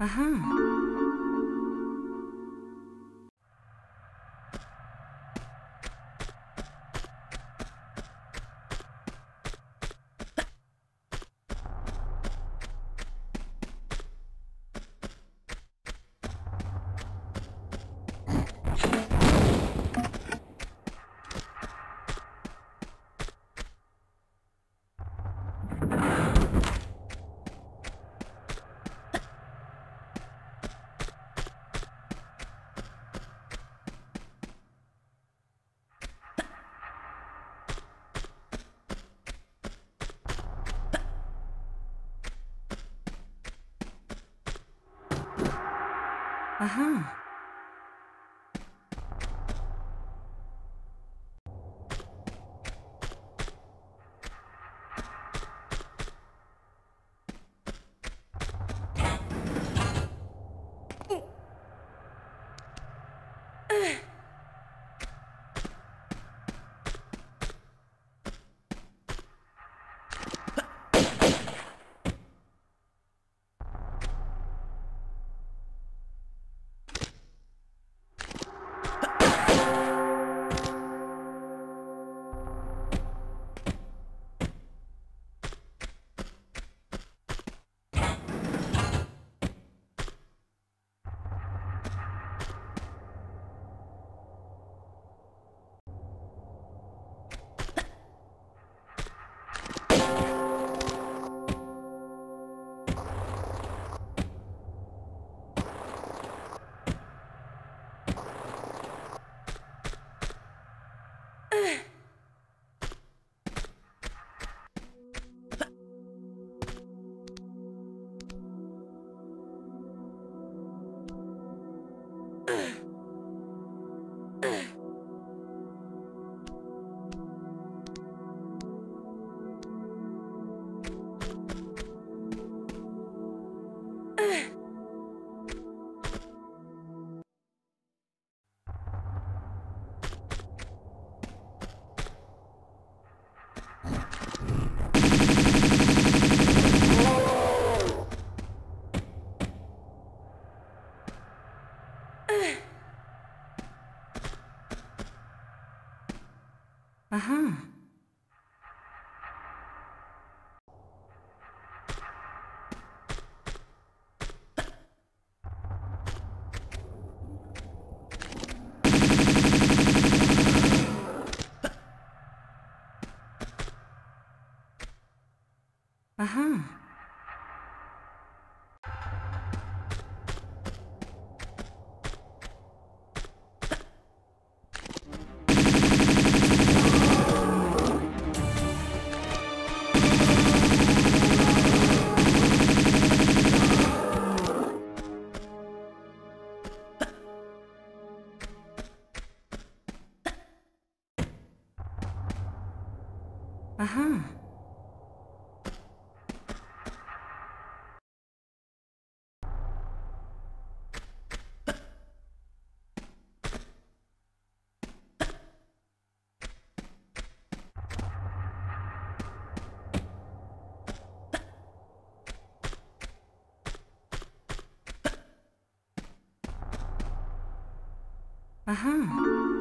Aha. Aha. Aha. Aha. Aha. Aha.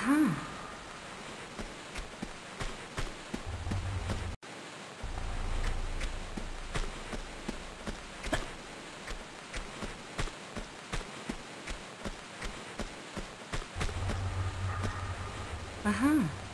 Aha. Aha.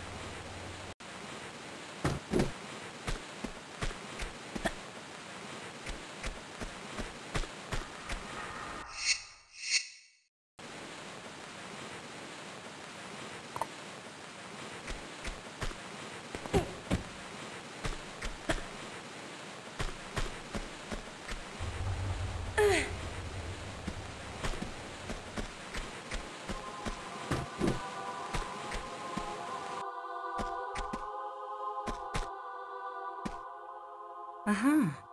Aha.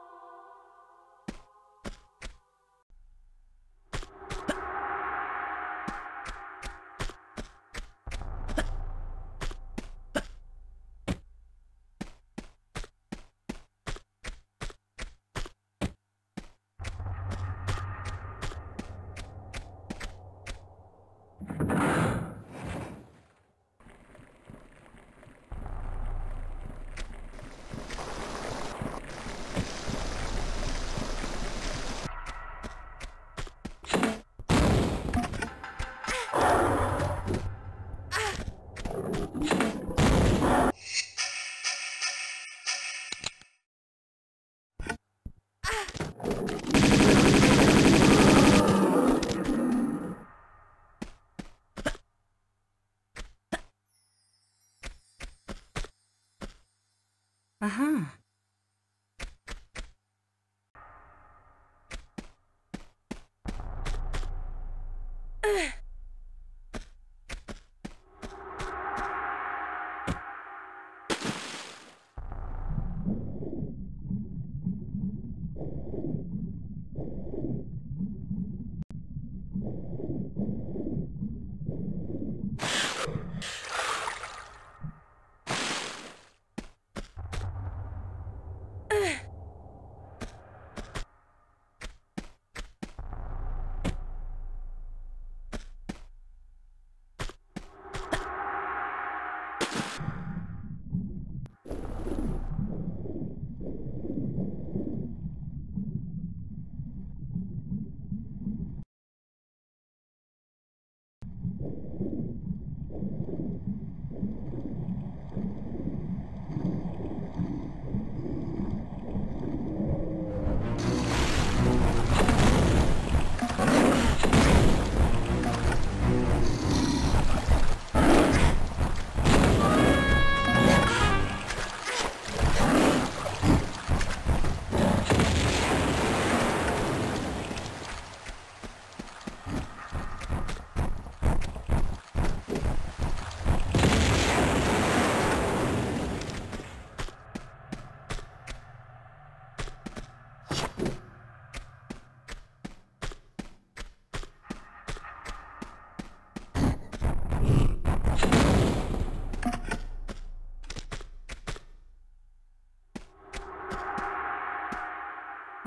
Aha.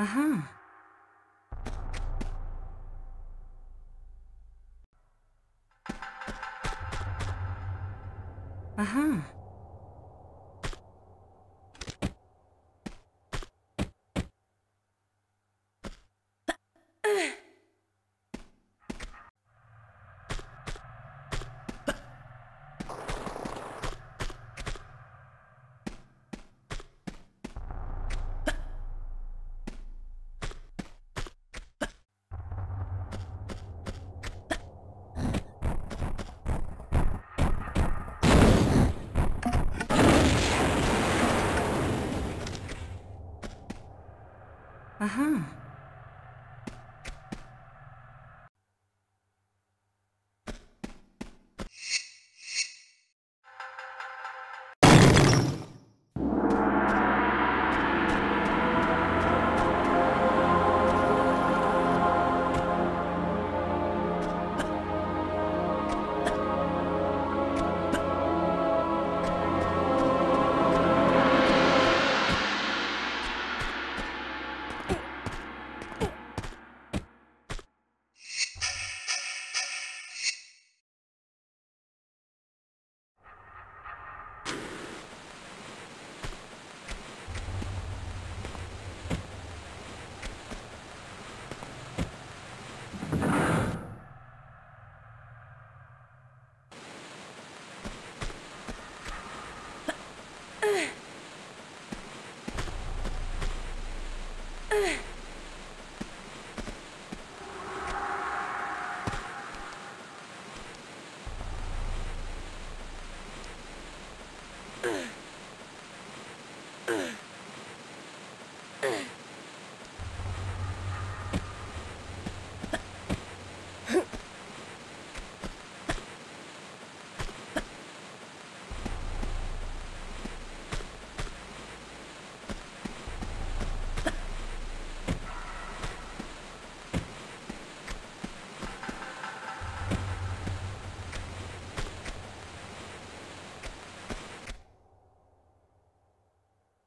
Aha. Aha. Aha.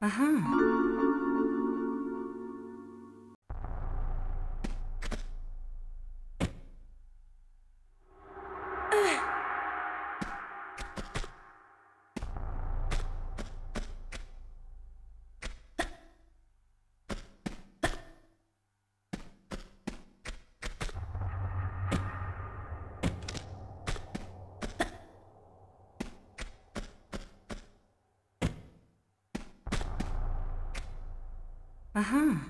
Aha. Aha.